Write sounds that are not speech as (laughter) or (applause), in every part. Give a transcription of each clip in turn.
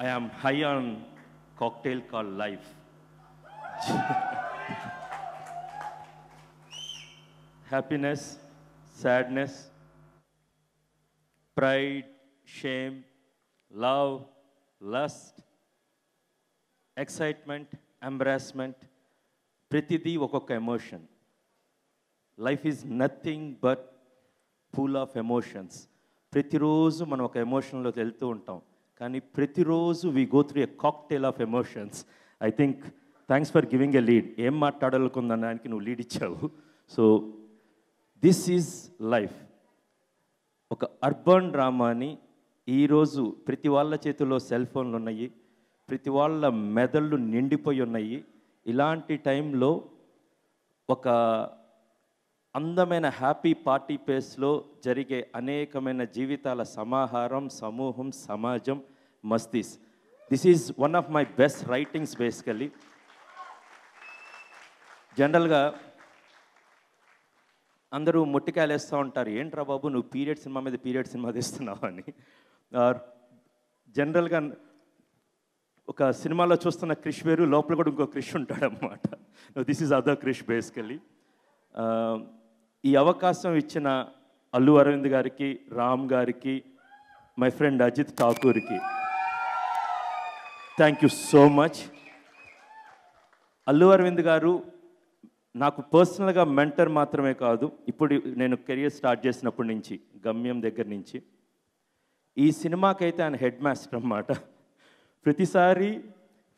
I am high on cocktail called life. (laughs) Happiness, sadness, pride, shame, love, lust, excitement embarrassment ప్రతిదీ ఒక్కొక్క emotion life is nothing but pool of emotions ప్రతిరోజు మనం ఒక ఎమోషన్లోకి వెళ్తూ ఉంటాం కానీ ప్రతిరోజు we go through a cocktail of emotions I think thanks for giving a lead ఏం మాట్లాడాలనుకుందనడానికి నువ్వు లీడ్ ఇచ్చావు. సో దిస్ ఈజ్ లైఫ్ ఒక అర్బన్ డ్రామాని ఈరోజు ప్రతి వాళ్ళ చేతిలో సెల్ ఫోన్లు ఉన్నాయి. ప్రతి వాళ్ళ మెదళ్ళు నిండిపోయి ఉన్నాయి. ఇలాంటి టైంలో ఒక అందమైన హ్యాపీ పార్టీ ప్లేస్లో జరిగే అనేకమైన జీవితాల సమాహారం సమూహం సమాజం Mastis this is one of my best writings basically జనరల్గా అందరూ ముట్టికాయలు వేస్తూ ఉంటారు. ఏంట్రా బాబు నువ్వు పీరియడ్ సినిమా మీద పీరియడ్ సినిమా తీస్తున్నావు అని. ఆర్ జనరల్గా ఒక సినిమాలో చూస్తున్న క్రిష్ వేరు లోపల కూడా ఇంకో క్రిష్ ఉంటాడనమాట this is other Krish basically ఈ అవకాశం ఇచ్చిన అల్లు అరవింద్ గారికి రామ్ గారికి my friend Ajith ఠాకూర్కి. Thank you so much Allu Aravind గారు నాకు పర్సనల్గా మెంటర్ మాత్రమే కాదు ఇప్పుడు నేను కెరియర్ స్టార్ట్ చేసినప్పటి నుంచి గమ్యం దగ్గర నుంచి ఈ సినిమాకైతే ఆయన హెడ్ మాస్టర్ అన్నమాట. ప్రతిసారి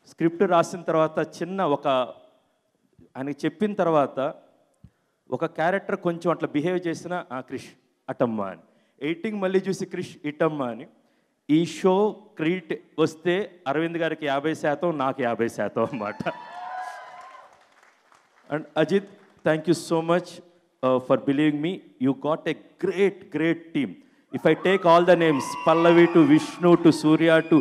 స్క్రిప్ట్ రాసిన తర్వాత చిన్న ఒక ఆయనకి చెప్పిన తర్వాత ఒక క్యారెక్టర్ కొంచెం అట్లా బిహేవ్ చేసిన ఆ క్రిష్ అటమ్మా అని. ఎయిటింగ్ మళ్ళీ చూసి క్రిష్ ఇటమ్మా అని. ఈ షో క్రీట్ వస్తే అరవింద్ గారికి యాభై శాతం నాకు యాభై శాతం అన్నమాట. And Ajith thank you so much for believing me you got a great great team if I take all the names Pallavi to Vishnu to Surya to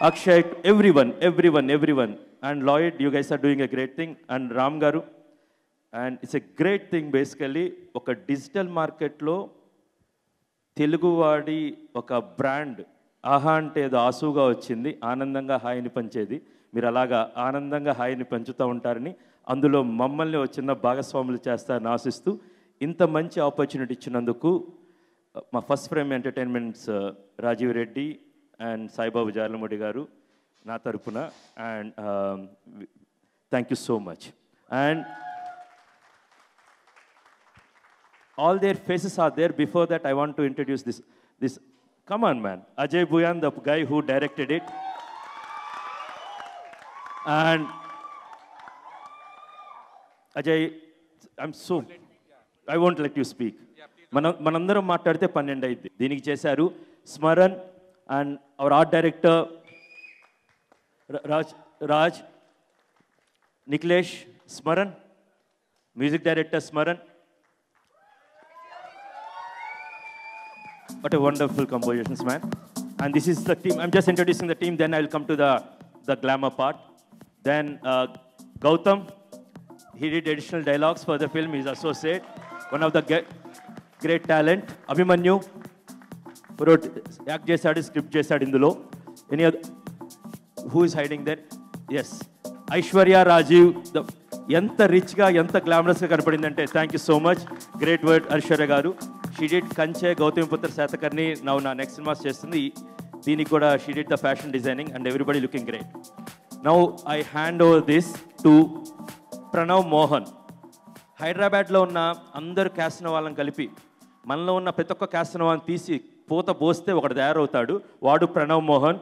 Akshay everyone everyone everyone and Lloyd you guys are doing a great thing and Ram గారు and it's a great thing basically ఒక digital మార్కెట్లో తెలుగువాడి ఒక brand ఆహా అంటే ఏదో ఆసుగా వచ్చింది ఆనందంగా హాయిని పంచేది. మీరు అలాగా ఆనందంగా హాయిని పంచుతూ ఉంటారని అందులో మమ్మల్ని వచ్చిన భాగస్వాములు చేస్తారని ఆశిస్తూ ఇంత మంచి ఆపర్చునిటీ ఇచ్చినందుకు మా first frame entertainments Rajeev Reddy and Saibabu Jarlamudi గారు నా తరపున and thank you so much. And all their faces are there before that I want to introduce this this come on, man, Ajay Buyan, the guy who directed it, and Ajay, I'm so. I won't let you speak మన మనందరం మాట్లాడితే పన్నెండు అయింది దీనికి చేశారు Smaran and our art director Raj Raj Nikhilesh Smaran music director Smaran What a wonderful compositions, man. And this is the team. I'm just introducing the team, then I'll come to the, the glamour part. Then uh, Gautam, he did additional dialogues for the film. He's associate, one of the ge- great talent. Abhimanyu, wrote, act చేశాడు script చేశాడు ఇందులో any who is hiding then yes Aishwarya Rajeev the ఎంత రిచ్గా ఎంత గ్లామరస్గా కనపడిందంటే thank you so much great word Aishwarya గారు she కంచె గౌతమిపుత్ర శాతకర్ని నవ్వు నా నెక్స్ట్ సినిమాస్ చేస్తుంది. దీనికి కూడా she did the fashion designing and everybody looking great now I hand over this to Pranav Mohan హైదరాబాద్లో ఉన్న అందరు క్యాస్ట్న వాళ్ళని కలిపి మనలో ఉన్న ప్రతి ఒక్క క్యాస్ట్న వాళ్ళని తీసి పూత పోస్తే ఒకడు తయారవుతాడు. వాడు ప్రణవ్ మోహన్